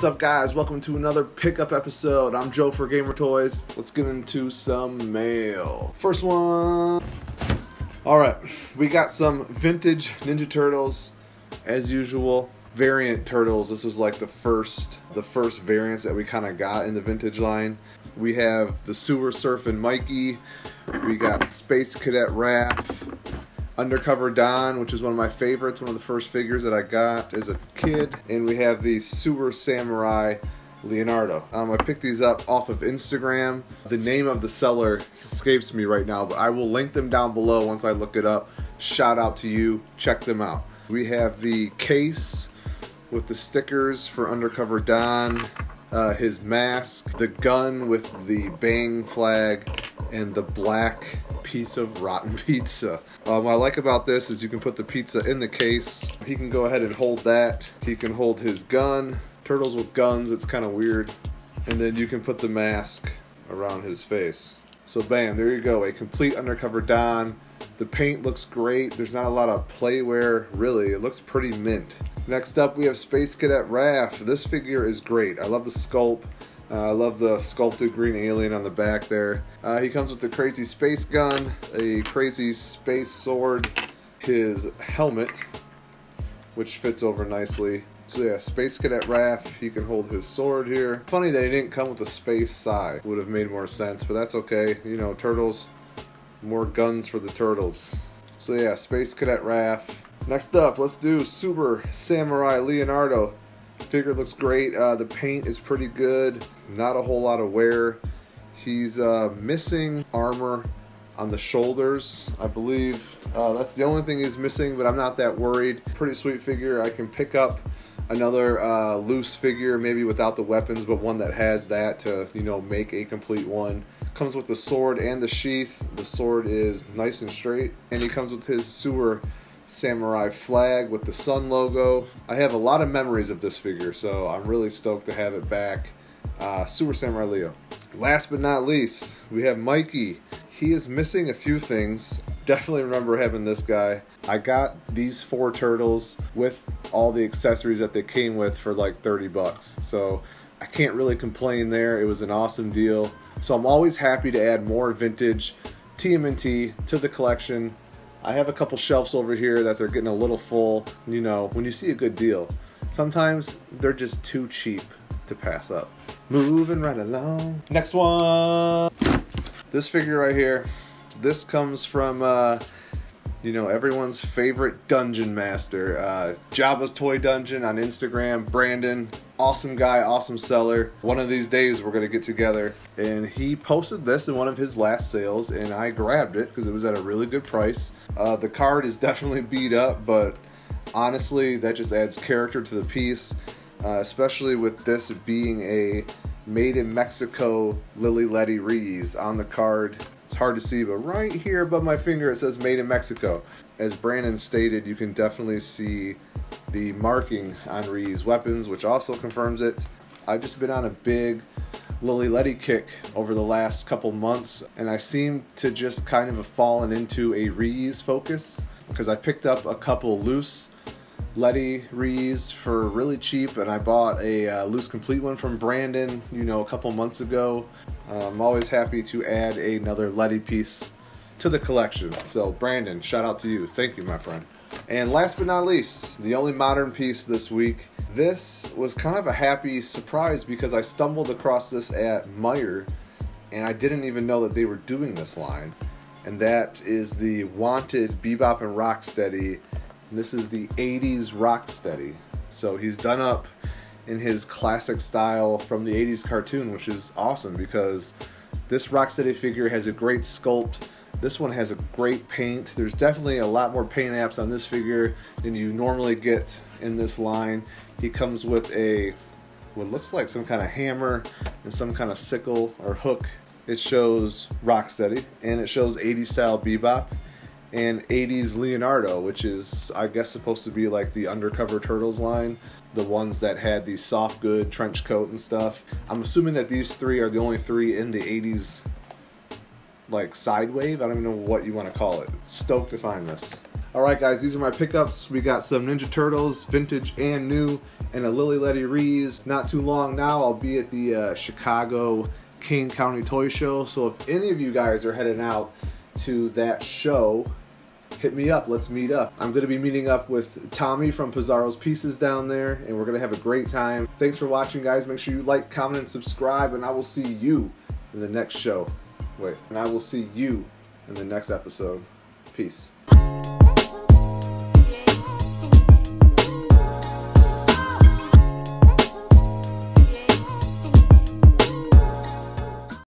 What's up, guys? Welcome to another pickup episode. I'm Joe for GamerToyz. Let's get into some mail. First one. All right, we got some vintage Ninja Turtles, as usual. Variant turtles. This was like the first, the first variants that we kind of got in the vintage line. We have the Sewer Surfing Mikey. We got Space Cadet Raph. Undercover Don, which is one of my favorites, one of the first figures that I got as a kid. And we have the Sewer Samurai Leonardo. Um, I picked these up off of Instagram. The name of the seller escapes me right now, but I will link them down below once I look it up. Shout out to you. Check them out. We have the case with the stickers for Undercover Don, uh, his mask, the gun with the bang flag, and the black piece of rotten pizza. Um, what I like about this is you can put the pizza in the case. He can go ahead and hold that. He can hold his gun. Turtles with guns, it's kind of weird. And then you can put the mask around his face. So bam, there you go, a complete undercover Don. The paint looks great. There's not a lot of playwear, really. It looks pretty mint. Next up, we have Space Cadet Raph. This figure is great. I love the sculpt. Uh, I love the sculpted green alien on the back there. Uh, he comes with the crazy space gun, a crazy space sword, his helmet, which fits over nicely. So yeah, Space Cadet Raph, he can hold his sword here. Funny that he didn't come with a space sai. Would have made more sense, but that's okay. You know, turtles, more guns for the turtles. So yeah, Space Cadet Raph. Next up, let's do Sewer Samurai Leonardo. Figure looks great. Uh, the paint is pretty good. Not a whole lot of wear. He's uh, missing armor on the shoulders, I believe. Uh, that's the only thing he's missing, but I'm not that worried. Pretty sweet figure. I can pick up another uh, loose figure, maybe without the weapons, but one that has that to, you know, make a complete one. Comes with the sword and the sheath. The sword is nice and straight, and he comes with his sewer samurai flag with the sun logo. I have a lot of memories of this figure, so I'm really stoked to have it back. Uh, Sewer Samurai Leo. Last but not least, we have Mikey. He is missing a few things. Definitely remember having this guy. I got these four turtles with all the accessories that they came with for like 30 bucks. So I can't really complain there. It was an awesome deal. So I'm always happy to add more vintage TMNT to the collection. I have a couple shelves over here that they're getting a little full. You know, when you see a good deal, sometimes they're just too cheap to pass up. Moving right along. Next one. This figure right here. This comes from, uh, you know, everyone's favorite dungeon master, uh, Jabba's Toy Dungeon on Instagram. Brandon, awesome guy, awesome seller. One of these days we're gonna get together. And he posted this in one of his last sales, and I grabbed it because it was at a really good price. Uh, the card is definitely beat up, but honestly, that just adds character to the piece, uh, especially with this being a made in Mexico Lili Ledy Reese on the card. Hard to see, but right here above my finger it says made in Mexico. As Brandon stated, you can definitely see the marking on Ree's weapons, which also confirms it. I've just been on a big Lili Ledy kick over the last couple months, and I seem to just kind of have fallen into a Reese focus because I picked up a couple loose Letty Reese for really cheap, and I bought a uh, loose complete one from Brandon, you know, a couple months ago. Uh, I'm always happy to add another Ledy piece to the collection. So, Brandon, shout out to you. Thank you, my friend. And last but not least, the only modern piece this week. This was kind of a happy surprise because I stumbled across this at Meijer and I didn't even know that they were doing this line. And that is the Wanted Bebop and Rocksteady. This is the 80s Rocksteady. So he's done up in his classic style from the 80s cartoon, which is awesome because this Rocksteady figure has a great sculpt this one has a great paint. There's definitely a lot more paint apps on this figure than you normally get in this line. He comes with a what looks like some kind of hammer and some kind of sickle or hook. It shows Rocksteady and it shows 80s style bebop and 80s Leonardo, which is I guess supposed to be like the undercover turtles line, the ones that had the soft good trench coat and stuff. I'm assuming that these three are the only three in the 80s like side wave. I don't even know what you want to call it. Stoked to find this. All right, guys, these are my pickups. We got some Ninja Turtles, vintage and new, and a Lili Ledy Rees. Not too long now, I'll be at the uh, Chicago Kane County Toy Show. So if any of you guys are heading out to that show, hit me up. Let's meet up. I'm going to be meeting up with Tommy from Pizarro's Pieces down there, and we're going to have a great time. Thanks for watching, guys. Make sure you like, comment, and subscribe, and I will see you in the next show. Wait, and I will see you in the next episode. Peace.